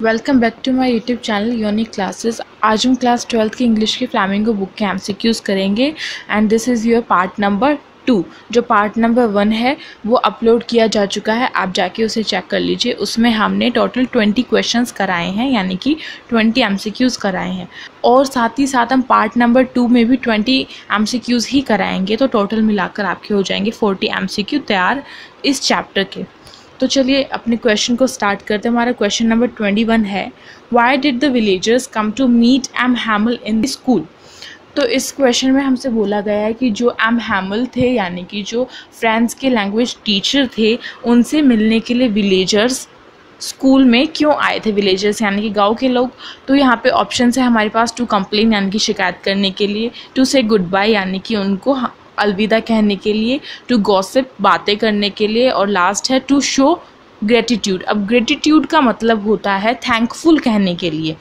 Welcome back to my YouTube channel unique classes आज हम class twelfth की English की फ्लैमिंगो बुक के एमसीक्यूज़ करेंगे and this is your part number two जो पार्ट नंबर वन है, वो अपलोड किया जा चुका है, आप जाके उसे चेक कर लीजिए। उसमें हमने टोटल ट्वेंटी क्वेश्चंस कराए हैं, यानी कि ट्वेंटी एमसीक्यूज़ कराए हैं। और साथ ही साथ हम पार्ट नंबर टू में भी ट्वेंटी एमसीक्यूज़ ही कराएँगे तो टोटल मिलाकर आपके हो जाएँगे फोर्टी एमसीक्यू तैयार इस चैप्टर के। तो चलिए अपने क्वेश्चन को स्टार्ट करते हैं। हमारा क्वेश्चन नंबर ट्वेंटी वन है। Why did the villagers come to meet M Hamel in the school तो इस क्वेश्चन में हमसे बोला गया है कि जो एम हैमल थे, यानी कि जो फ्रेंड्स के लैंग्वेज टीचर थे, उनसे मिलने के लिए विलेजर्स स्कूल में क्यों आए थे? विलेजर्स यानी कि गाँव के लोग। तो यहाँ पे ऑप्शन है हमारे पास टू कंप्लेन यानी कि शिकायत करने के लिए। टू से गुड बाय यानी कि उनको अलविदा कहने के लिए टू गॉसिप बातें करने के लिए, और लास्ट है टू शो ग्रेटिट्यूड अब ग्रेटिट्यूड का मतलब होता है थैंकफुल कहने के लिए।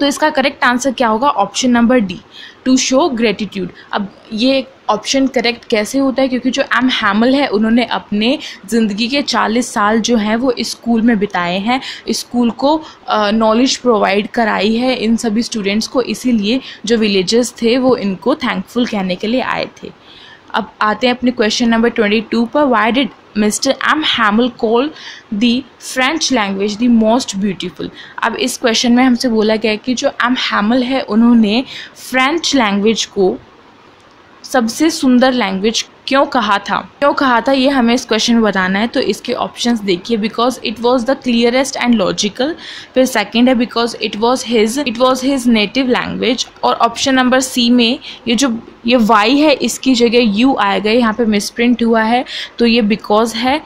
तो इसका करेक्ट आंसर क्या होगा? Option number D to show gratitude अब ये ऑप्शन करेक्ट कैसे होता है? क्योंकि जो एम हैमल है, उन्होंने अपने ज़िंदगी के 40 साल जो हैं, वो स्कूल में बिताए हैं। स्कूल को नॉलेज प्रोवाइड कराई है इन सभी स्टूडेंट्स को। इसीलिए जो विलेजेस थे, वो इनको थैंकफुल कहने के लिए आए थे। अब आते हैं अपने क्वेश्चन नंबर ट्वेंटी टू पर। Why did mister M Hamel call the French language the most beautiful अब इस क्वेश्चन में हमसे बोला गया कि जो एम हैमल है, उन्होंने फ्रेंच लैंग्वेज को सबसे सुंदर लैंग्वेज क्यों कहा था? क्यों कहा था? ये हमें इस क्वेश्चन में बताना है तो इसके ऑप्शंस देखिए because it was the clearest and logical फिर सेकेंड है because it was his it was his native language और ऑप्शन नंबर सी में ये जो, ये वाई है, इसकी जगह यू आएगा, यहाँ पे मिसप्रिंट हुआ है तो ये बिकॉज़ है।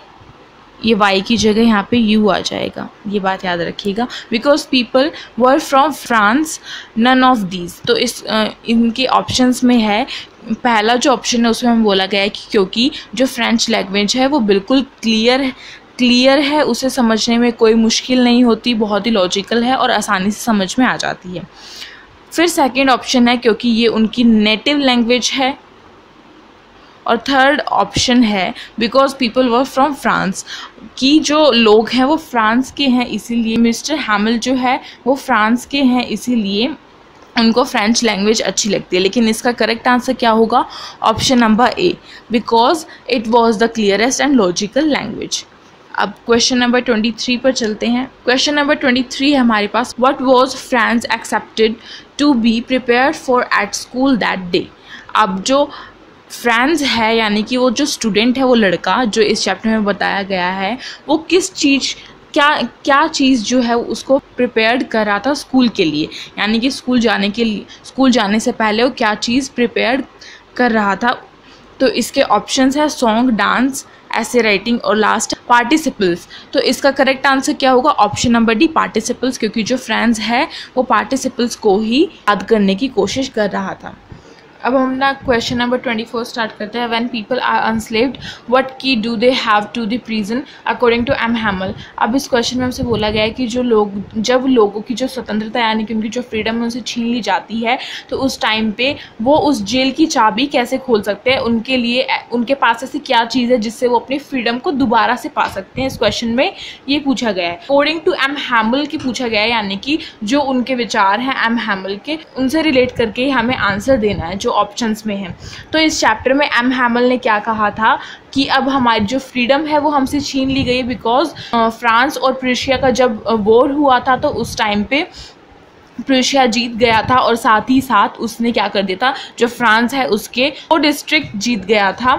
ये वाई की जगह यहाँ पे यू आ जाएगा। ये बात याद रखिएगा। Because people were from France none of these तो इस इनके ऑप्शंस में है। पहला जो ऑप्शन है, उसमें हम बोला गया है कि क्योंकि जो फ्रेंच लैंग्वेज है, वो बिल्कुल क्लियर क्लियर है। उसे समझने में कोई मुश्किल नहीं होती, बहुत ही लॉजिकल है और आसानी से समझ में आ जाती है। फिर सेकंड ऑप्शन है, क्योंकि ये उनकी नेटिव लैंग्वेज है। और थर्ड ऑप्शन है because people were from France कि जो लोग हैं, वो फ्रांस के हैं, इसीलिए मिस्टर हैमिल जो है, वो फ्रांस के हैं, इसीलिए उनको फ्रेंच लैंग्वेज अच्छी लगती है। लेकिन इसका करेक्ट आंसर क्या होगा? Option number A because it was the clearest and logical language अब क्वेश्चन नंबर ट्वेंटी थ्री पर चलते हैं। क्वेश्चन नंबर ट्वेंटी थ्री है हमारे पास what was Franz expected to be prepare for at school that day अब जो friends है, यानी कि वो जो स्टूडेंट है, वो लड़का जो इस चैप्टर में बताया गया है, वो किस चीज़, क्या क्या चीज़ जो है उसको प्रिपेयर्ड कर रहा था स्कूल के लिए? यानी कि स्कूल जाने के लिए स्कूल जाने से पहले वो क्या चीज़ प्रिपेयर्ड कर रहा था? तो इसके ऑप्शंस है सॉन्ग डांस ऐसे राइटिंग और लास्ट पार्टिसिपल्स तो इसका करेक्ट आंसर क्या होगा? ऑप्शन नंबर डी पार्टिसिपल्स क्योंकि जो फ्रेंड्स है, वो पार्टिसिपल्स को ही याद करने की कोशिश कर रहा था। अब हम ना question number twenty four start करते हैं. When people are enslaved what key do they have to the prison according to M Hamel अब इस क्वेश्चन में हमसे बोला गया है कि जो लोग, जब लोगों की जो स्वतंत्रता, यानी कि उनकी जो फ्रीडम है, उनसे छीन ली जाती है तो उस टाइम पे वो उस जेल की चाबी कैसे खोल सकते हैं? उनके लिए, उनके पास ऐसी क्या चीज़ है जिससे वो अपनी फ्रीडम को दोबारा से पा सकते हैं? इस क्वेश्चन में ये पूछा गया है. अकॉर्डिंग टू एम हैमल की पूछा गया है, यानी कि जो उनके विचार हैं एम हैमल के, उनसे रिलेट करके हमें आंसर देना है, जो जो ऑप्शंस में है। तो इस चैप्टर में एम हैमल ने क्या कहा था कि अब हमारी जो फ्रीडम है, वो हमसे छीन ली गई बिकॉज़ फ्रांस और प्रशिया का जब वॉर हुआ था तो उस टाइम पे प्रशिया जीत गया था और साथ ही साथ उसने क्या कर दिया था? जो फ्रांस है, उसके वो डिस्ट्रिक्ट जीत गया था।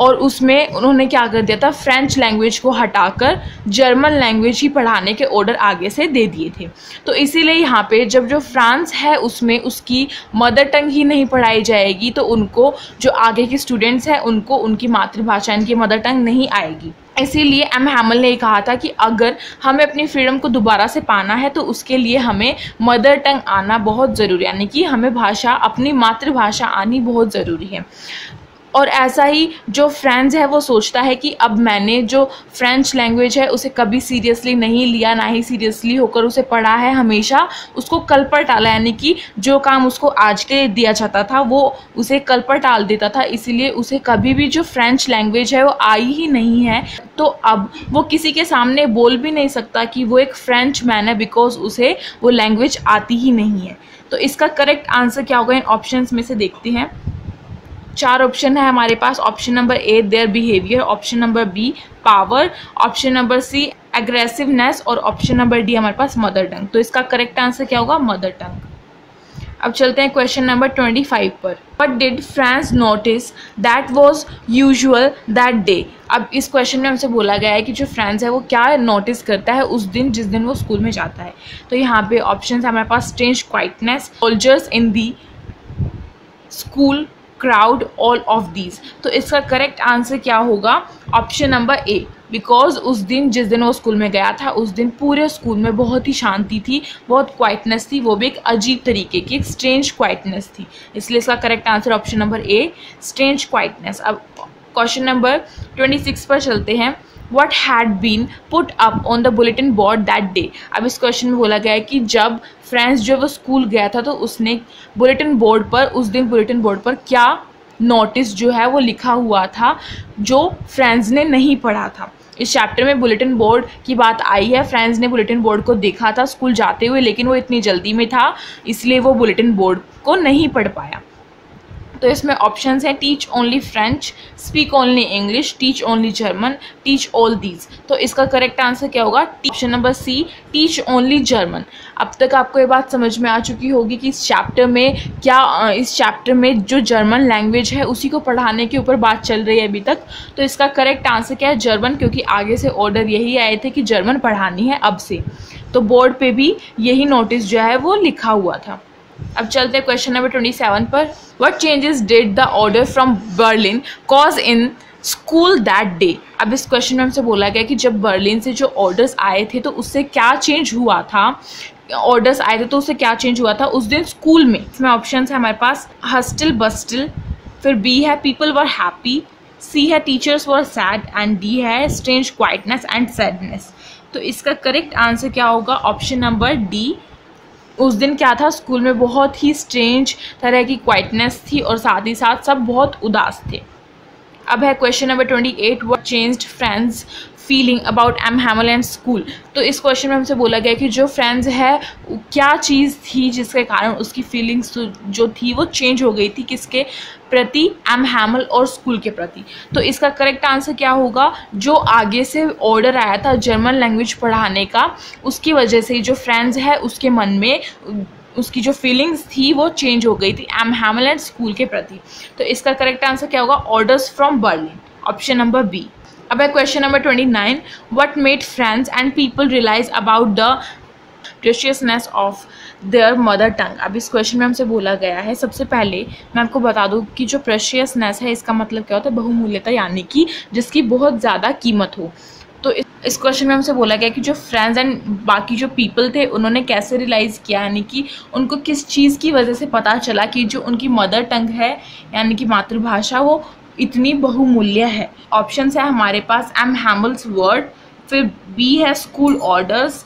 और उसमें उन्होंने क्या कर दिया था? फ्रेंच लैंग्वेज को हटाकर जर्मन लैंग्वेज ही पढ़ाने के ऑर्डर आगे से दे दिए थे। तो इसीलिए यहाँ पे जब जो फ्रांस है, उसमें उसकी मदर टंग ही नहीं पढ़ाई जाएगी तो उनको जो आगे के स्टूडेंट्स हैं, उनको उनकी मातृभाषा, इनकी मदर टंग नहीं आएगी। इसीलिए एम हैमल ने कहा था कि अगर हमें अपनी फ्रीडम को दोबारा से पाना है तो उसके लिए हमें मदर टंग आना बहुत ज़रूरी यानी कि हमें भाषा, अपनी मातृभाषा आनी बहुत ज़रूरी है। और ऐसा ही जो फ्रेंड्स है, वो सोचता है कि अब मैंने जो फ्रेंच लैंग्वेज है, उसे कभी सीरियसली नहीं लिया, ना ही सीरियसली होकर उसे पढ़ा है, हमेशा उसको कल पर टाला, यानी कि जो काम उसको आज के दिया जाता था, वो उसे कल पर टाल देता था, इसीलिए उसे कभी भी जो फ्रेंच लैंग्वेज है, वो आई ही नहीं है। तो अब वो किसी के सामने बोल भी नहीं सकता कि वो एक फ्रेंच मैन है बिकॉज़ उसे वो लैंग्वेज आती ही नहीं है। तो इसका करेक्ट आंसर क्या होगा, इन ऑप्शंस में से देखते हैं। चार ऑप्शन है हमारे पास, option number A their behaviour option number B power option number C aggressiveness और ऑप्शन नंबर डी हमारे पास मदर टंग तो इसका करेक्ट आंसर क्या होगा? मदर टंग अब चलते हैं क्वेश्चन नंबर ट्वेंटी फाइव पर. What did Franz notice that was usual that day अब इस क्वेश्चन में हमसे बोला गया है कि जो फ्रांस है वो क्या नोटिस करता है उस दिन, जिस दिन वो स्कूल में जाता है. तो यहाँ पे ऑप्शन हमारे पास strange quietness soldiers in the school crowd all of these तो इसका करेक्ट आंसर क्या होगा? ऑप्शन नंबर ए बिकॉज़ उस दिन, जिस दिन वो स्कूल में गया था, उस दिन पूरे स्कूल में बहुत ही शांति थी, बहुत क्वाइटनेस थी, वो भी एक अजीब तरीके की, एक स्ट्रेंज क्वाइटनेस थी। इसलिए इसका correct answer option number A strange quietness अब क्वेश्चन नंबर ट्वेंटी सिक्स पर चलते हैं। What had been put up on the bulletin board that day अब इस क्वेश्चन में बोला गया है कि जब फ्रेंड्स जो वो स्कूल गया था तो उसने बुलेटिन बोर्ड पर, उस दिन बुलेटिन बोर्ड पर क्या नोटिस जो है वो लिखा हुआ था, जो फ्रेंड्स ने नहीं पढ़ा था। इस चैप्टर में बुलेटिन बोर्ड की बात आई है। फ्रेंड्स ने बुलेटिन बोर्ड को देखा था, स्कूल जाते हुए, लेकिन वो इतनी जल्दी में था, इसलिए वो बुलेटिन बोर्ड को नहीं पढ़ पाया। तो इसमें ऑप्शन हैं teach only French speak only English teach only German teach all these तो इसका करेक्ट आंसर क्या होगा? Option number C teach only German अब तक आपको ये बात समझ में आ चुकी होगी कि इस चैप्टर में क्या इस चैप्टर में जो जर्मन लैंग्वेज है, उसी को पढ़ाने के ऊपर बात चल रही है अभी तक। तो इसका करेक्ट आंसर क्या है? जर्मन क्योंकि आगे से ऑर्डर यही आए थे कि जर्मन पढ़ानी है अब से। तो बोर्ड पे भी यही नोटिस जो है वो लिखा हुआ था। अब चलते हैं क्वेश्चन नंबर ट्वेंटी सेवन पर. What changes did the order from Berlin cause in school that day अब इस क्वेश्चन में हमसे बोला गया कि जब बर्लिन से जो ऑर्डर्स आए थे तो उससे क्या चेंज हुआ था? ऑर्डर्स आए थे तो उससे क्या चेंज हुआ था? उस दिन स्कूल में, इसमें ऑप्शन है हमारे पास हस्टिल बस्टिल फिर बी है पीपल वर हैप्पी सी है teachers were sad and D है स्ट्रेंज क्वाइटनेस एंड सैडनेस तो इसका करेक्ट आंसर क्या होगा? ऑप्शन नंबर डी उस दिन क्या था? स्कूल में बहुत ही स्ट्रेंज तरह की क्वाइटनेस थी और साथ ही साथ सब बहुत उदास थे। अब है question number twenty eight what change Franz's feeling about M Hamel and school तो इस क्वेश्चन में हमसे बोला गया कि जो फ्रेंड्स है, क्या चीज़ थी जिसके कारण उसकी फीलिंग्स जो थी, वो चेंज हो गई थी किसके प्रति? एम हैमल और स्कूल के प्रति. तो इसका करेक्ट आंसर क्या होगा? जो आगे से ऑर्डर आया था जर्मन लैंग्वेज पढ़ाने का, उसकी वजह से जो फ्रेंड्स है, उसके मन में उसकी जो फीलिंग्स थी, वो चेंज हो गई थी एम हैमल एंड स्कूल के प्रति. तो इसका करेक्ट आंसर क्या होगा? Orders from Berlin option number B अब है question number twenty nine what made Franz and people realise about the preciousness of their mother tongue अब इस क्वेश्चन में हमसे बोला गया है, सबसे पहले मैं आपको बता दूँ कि जो प्रेशियसनेस है, इसका मतलब क्या होता है? बहुमूल्यता यानी कि जिसकी बहुत ज़्यादा कीमत हो। तो इस क्वेश्चन में हमसे बोला गया कि जो फ्रेंड्स एंड बाकी जो पीपल थे, उन्होंने कैसे रियलाइज़ किया? यानी कि उनको किस चीज़ की वजह से पता चला कि जो उनकी मदर टंग है, यानी कि मातृभाषा, वो इतनी बहुमूल्य है। ऑप्शन है हमारे पास एम हैमल्स वर्ड फिर बी है स्कूल ऑर्डर्स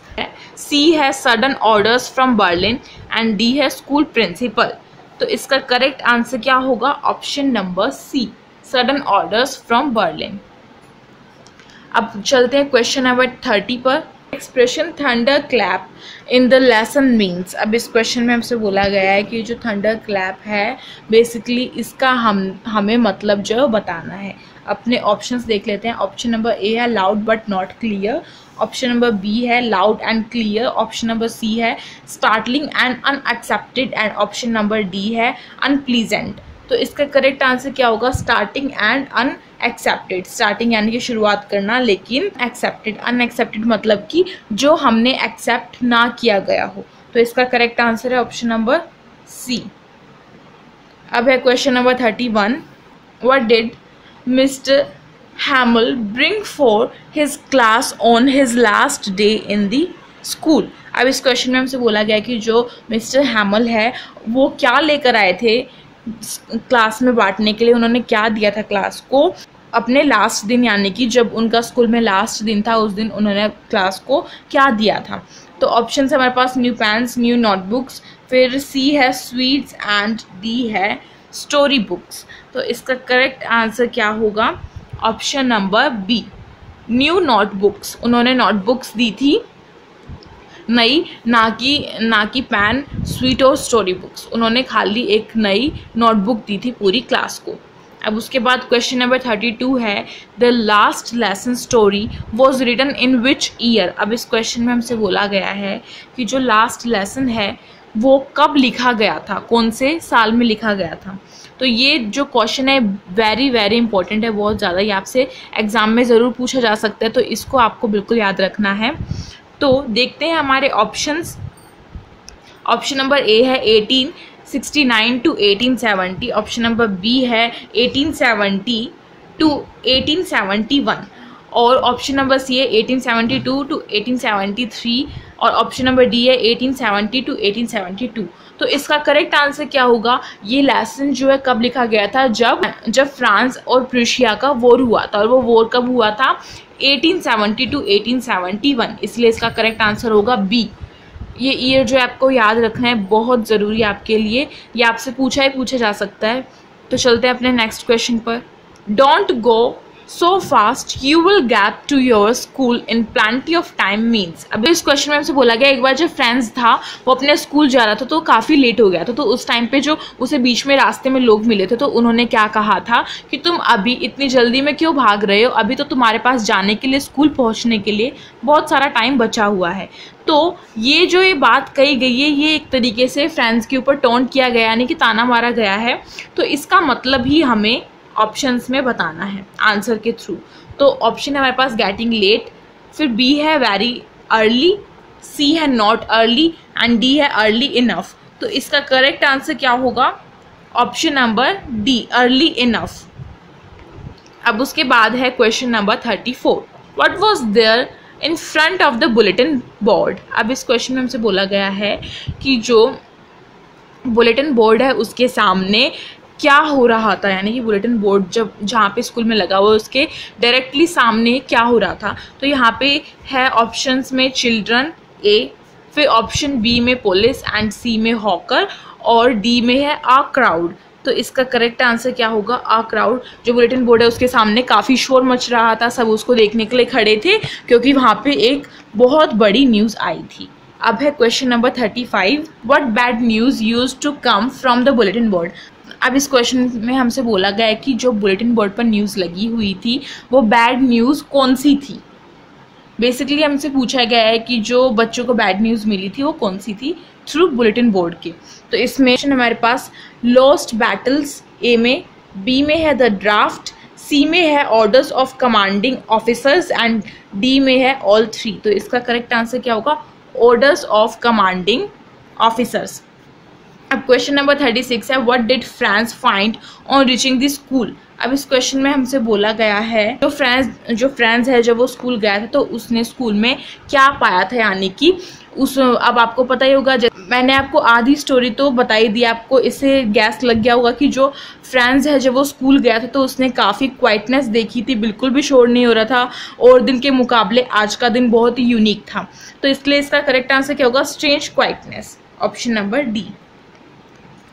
सी है sudden orders from Berlin and D है स्कूल प्रिंसिपल तो इसका करेक्ट आंसर क्या होगा? Option number C sudden orders from Berlin अब चलते हैं क्वेश्चन नंबर थर्टी पर। Expression thunder clap in the lesson means अब इस क्वेश्चन में हमसे बोला गया है कि जो थंडर क्लैप है बेसिकली इसका हम, हमें मतलब जो है बताना है। अपने ऑप्शंस देख लेते हैं। ऑप्शन नंबर ए है loud but not clear option number B है loud and clear option number C है startling and unexpected and option number D है अनप्लीजेंट तो इसका करेक्ट आंसर क्या होगा? Starting and unexpected starting यानी कि शुरुआत करना, लेकिन एक्सेप्टेड अनएक्सेप्टेड मतलब कि जो हमने एक्सेप्ट ना किया गया हो। तो इसका करेक्ट आंसर है ऑप्शन नंबर सी अब है question number thirty one what did Mister Hamel bring for his class on his last day in the school अब इस क्वेश्चन में हमसे बोला गया कि जो मिस्टर हैमल है, वो क्या लेकर आए थे? क्लास में बांटने के लिए उन्होंने क्या दिया था क्लास को? अपने लास्ट दिन, यानी कि जब उनका स्कूल में लास्ट दिन था, उस दिन उन्होंने क्लास को क्या दिया था? तो ऑप्शन है हमारे पास न्यू पैंस न्यू नोटबुक्स फिर सी है स्वीट्स एंड डी है स्टोरी बुक्स तो इसका करेक्ट आंसर क्या होगा? Option number B new notebooks उन्होंने नोटबुक्स दी थी। नई ना कि ना कि पैन स्वीट और स्टोरी बुक्स उन्होंने खाली एक नई नोटबुक दी थी पूरी क्लास को। अब उसके बाद क्वेश्चन नंबर थर्टी टू है the last lesson story was written in which year अब इस क्वेश्चन में हमसे बोला गया है कि जो लास्ट लेसन है, वो कब लिखा गया था? कौन से साल में लिखा गया था? तो ये जो क्वेश्चन है वेरी वेरी इंपॉर्टेंट है। बहुत ज़्यादा ये आपसे एग्ज़ाम में ज़रूर पूछा जा सकता है तो इसको आपको बिल्कुल याद रखना है। तो देखते हैं हमारे ऑप्शंस ऑप्शन नंबर ए है eighteen sixty nine to eighteen seventy option number B है eighteen seventy to eighteen seventy one और ऑप्शन नंबर सी है eighteen seventy two to eighteen seventy three और ऑप्शन नंबर डी है eighteen seventy to eighteen seventy two तो इसका correct answer क्या होगा? ये लेसन जो है कब लिखा गया था? जब जब फ्रांस और प्रूशिया का वॉर हुआ था। और वो वॉर कब हुआ था? 1870 टू 1871 इसलिए इसका करेक्ट आंसर होगा बी ये ईयर जो है आपको याद रखना है, बहुत ज़रूरी आपके लिए। ये आपसे पूछा ही पूछा जा सकता है। तो चलते हैं अपने नेक्स्ट क्वेश्चन पर। Don't go so fast you will get to your school in plenty of time means अभी इस क्वेश्चन में हमसे बोला गया, एक बार जब फ्रेंड्स था, वो अपने स्कूल जा रहा था तो काफ़ी लेट हो गया था। तो उस टाइम पे जो उसे बीच में रास्ते में लोग मिले थे तो उन्होंने क्या कहा था कि तुम अभी इतनी जल्दी में क्यों भाग रहे हो? अभी तो तुम्हारे पास जाने के लिए स्कूल पहुँचने के लिए बहुत सारा टाइम बचा हुआ है। तो ये जो ये बात कही गई है, ये एक तरीके से फ्रेंड्स के ऊपर टोन किया गया, यानी कि ताना मारा गया है। तो इसका मतलब ही हमें ऑप्शंस में बताना है आंसर के थ्रू तो ऑप्शन है हमारे पास गेटिंग लेट फिर बी है वेरी अर्ली सी है नॉट अर्ली एंड डी है अर्ली इनफ तो इसका करेक्ट आंसर क्या होगा? Option number D early enough अब उसके बाद है question number thirty four what was there in front of the bulletin board अब इस क्वेश्चन में हमसे बोला गया है कि जो बुलेटिन बोर्ड है उसके सामने क्या हो रहा था? यानी कि बुलेटिन बोर्ड जब, जहाँ पे स्कूल में लगा हुआ उसके डायरेक्टली सामने क्या हो रहा था? तो यहाँ पे है ऑप्शंस में चिल्ड्रन ए फिर ऑप्शन बी में पुलिस एंड सी में हॉकर और डी में है आ क्राउड तो इसका करेक्ट आंसर क्या होगा? आ क्राउड जो बुलेटिन बोर्ड है, उसके सामने काफ़ी शोर मच रहा था। सब उसको देखने के लिए खड़े थे, क्योंकि वहाँ पे एक बहुत बड़ी न्यूज़ आई थी। अब है question number thirty five what bad news use to come from the bulletin board अब इस क्वेश्चन में हमसे बोला गया है कि जो बुलेटिन बोर्ड पर न्यूज़ लगी हुई थी, वो बैड न्यूज़ कौन सी थी? बेसिकली हमसे पूछा गया है कि जो बच्चों को बैड न्यूज़ मिली थी, वो कौन सी थी? थ्रू बुलेटिन बोर्ड के। तो इसमें हमारे पास लॉस्ट बैटल्स ए में बी में है द ड्राफ्ट सी में है orders of commanding officers and D में है ऑल थ्री तो इसका करेक्ट आंसर क्या होगा? ऑर्डर्स ऑफ़ कमांडिंग ऑफिसर्स अब क्वेश्चन नंबर थर्टी सिक्स है what did Franz find on reaching the school अब इस क्वेश्चन में हमसे बोला गया है, जो फ्रांस जो फ्रांस है, जब वो स्कूल गया था तो उसने स्कूल में क्या पाया था यानी कि उस, अब आपको पता ही होगा मैंने आपको आधी स्टोरी तो बताई दी, आपको इससे गैस लग गया होगा कि जो फ्रेंड्स है, जब वो स्कूल गया था तो उसने काफ़ी क्वाइटनेस देखी थी, बिल्कुल भी शोर नहीं हो रहा था, और दिन के मुकाबले आज का दिन बहुत ही यूनिक था। तो इसलिए इसका करेक्ट आंसर क्या होगा? Strange quietness option number D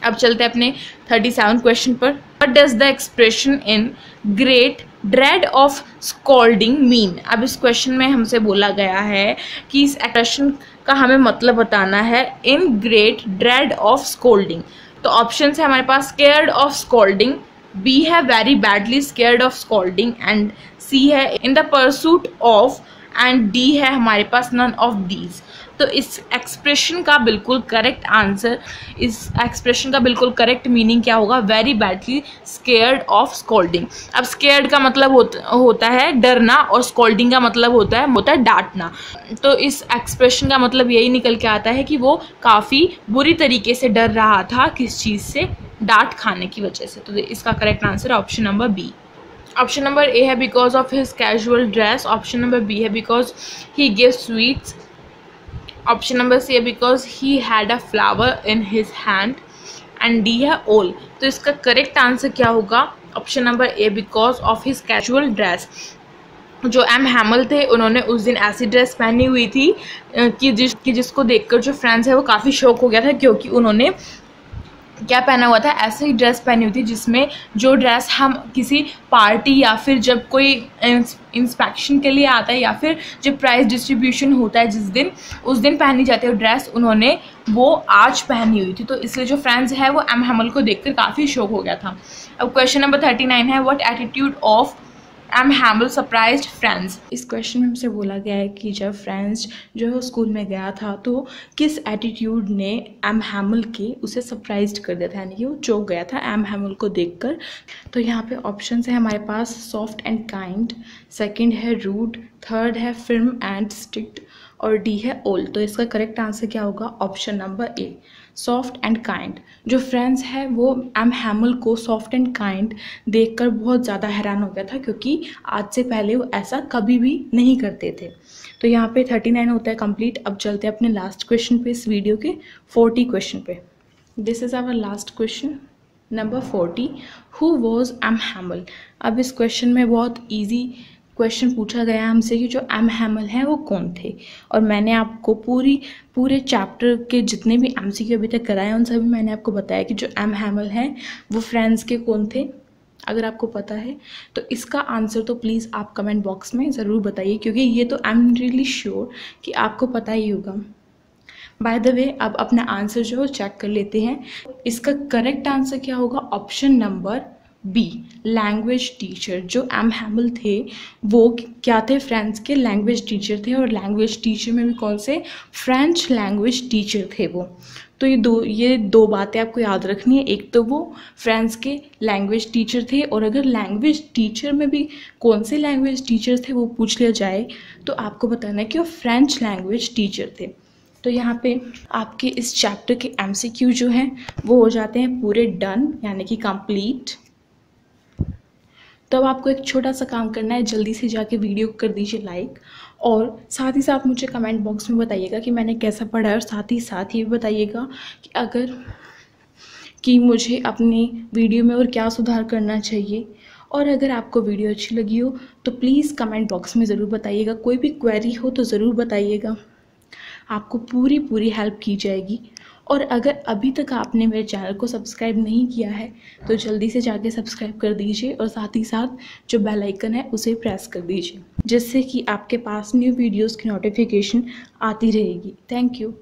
अब चलते हैं अपने थर्टी सेवन क्वेश्चन पर. What does the expression in great dread of scolding mean अब इस क्वेश्चन में हमसे बोला गया है कि इस एक्सप्रेशन का हमें मतलब बताना है in great dread of scolding तो ऑप्शन है हमारे पास स्केयर्ड ऑफ़ स्कोल्डिंग बी है very badly scared of scolding and C है in the pursuit of and D है हमारे पास नन ऑफ़ दीज तो इस एक्सप्रेशन का बिल्कुल करेक्ट आंसर इस एक्सप्रेशन का बिल्कुल करेक्ट मीनिंग क्या होगा? Very badly scared of scolding अब स्केयर्ड का मतलब होता होता है डरना और स्कोल्डिंग का मतलब होता है होता है डांटना। तो इस एक्सप्रेशन का मतलब यही निकल के आता है कि वो काफ़ी बुरी तरीके से डर रहा था किस चीज़ से? डांट खाने की वजह से। तो इसका correct answer option number B option number A है because of his casual dress option number B है because he give sweets option number C है because he had a flower in his hand and D है all तो इसका correct answer क्या होगा? Option number A because of his casual dress जो M Hamel थे, उन्होंने उस दिन ऐसी ड्रेस पहनी हुई थी कि जिस, कि जिसको देखकर जो फ्रेंड्स है वो काफ़ी शौक हो गया था क्योंकि उन्होंने क्या पहना हुआ था? ऐसे ही ड्रेस पहनी हुई थी जिसमें जो ड्रेस हम किसी पार्टी या फिर जब कोई इंस्पेक्शन के लिए आता है या फिर जब प्राइस डिस्ट्रीब्यूशन होता है जिस दिन, उस दिन पहनी जाती है ड्रेस उन्होंने वो आज पहनी हुई थी। तो इसलिए जो फ्रेंड्स है वो एम हमल को देखकर काफ़ी शौक हो गया था। अब क्वेश्चन नंबर थर्टी नाइन है what attitude of M Hamel surprise friends इस क्वेश्चन में हमसे बोला गया है कि जब फ्रेंड्स जो है स्कूल में गया था तो किस एटीट्यूड ने एम हैमल के उसे सरप्राइज़ कर दिया था? यानी कि वो चौक गया था एम हैमल को देखकर। तो यहाँ पे ऑप्शन है हमारे पास सॉफ्ट एंड काइंड सेकेंड है रूड थर्ड है फ़िल्म एंड स्ट्रिक्ट और डी है ओल्ड तो इसका करेक्ट आंसर क्या होगा? Option number A soft and kind जो फ्रेंड्स है, वो एम हैमल को सॉफ्ट एंड काइंड देखकर बहुत ज़्यादा हैरान हो गया था, क्योंकि आज से पहले वो ऐसा कभी भी नहीं करते थे। तो यहाँ पे थर्टी नाइन होता है कंप्लीट अब चलते हैं अपने लास्ट क्वेश्चन पे, इस वीडियो के फोर्टी क्वेश्चन पे। This is our last question number forty who was M Hamel अब इस क्वेश्चन में बहुत ईजी क्वेश्चन पूछा गया हमसे कि जो एम हैमल हैं वो कौन थे? और मैंने आपको पूरी, पूरे चैप्टर के जितने भी एम सी अभी तक कराए उन सभी मैंने आपको बताया कि जो एम हैमल हैं, वो फ्रेंड्स के कौन थे, अगर आपको पता है। तो इसका आंसर तो प्लीज़ आप कमेंट बॉक्स में ज़रूर बताइए, क्योंकि ये तो आई एम रियली श्योर कि आपको पता ही होगा। बाय द वे अब अपना आंसर जो है चेक कर लेते हैं। इसका करेक्ट आंसर क्या होगा? Option number B language teacher जो एम हैमल थे, वो क्या थे? फ्रेंच के लैंग्वेज टीचर थे और लैंग्वेज टीचर में भी कौन से? फ्रेंच लैंग्वेज टीचर थे वो। तो ये दो ये दो बातें आपको याद रखनी है। एक तो वो फ्रेंच के लैंग्वेज टीचर थे और अगर लैंग्वेज टीचर में भी कौन से लैंग्वेज टीचर थे वो पूछ लिया जाए तो आपको बताना है कि वो फ्रेंच लैंग्वेज टीचर थे। तो यहाँ पे आपके इस चैप्टर के एमसीक्यू जो हैं, वो हो जाते हैं पूरे डन यानी कि कंप्लीट तो अब आपको एक छोटा सा काम करना है, जल्दी से जाके वीडियो कर दीजिए लाइक और साथ ही साथ मुझे कमेंट बॉक्स में बताइएगा कि मैंने कैसा पढ़ा है और साथ ही साथ ये बताइएगा कि अगर, कि मुझे अपनी वीडियो में और क्या सुधार करना चाहिए। और अगर आपको वीडियो अच्छी लगी हो तो प्लीज़ कमेंट बॉक्स में ज़रूर बताइएगा। कोई भी क्वेरी हो तो ज़रूर बताइएगा। आपको पूरी पूरी हेल्प की जाएगी। और अगर अभी तक आपने मेरे चैनल को सब्सक्राइब नहीं किया है तो जल्दी से जाके सब्सक्राइब कर दीजिए और साथ ही साथ जो बेल आइकन है, उसे प्रेस कर दीजिए, जिससे कि आपके पास न्यू वीडियोस की नोटिफिकेशन आती रहेगी। Thank you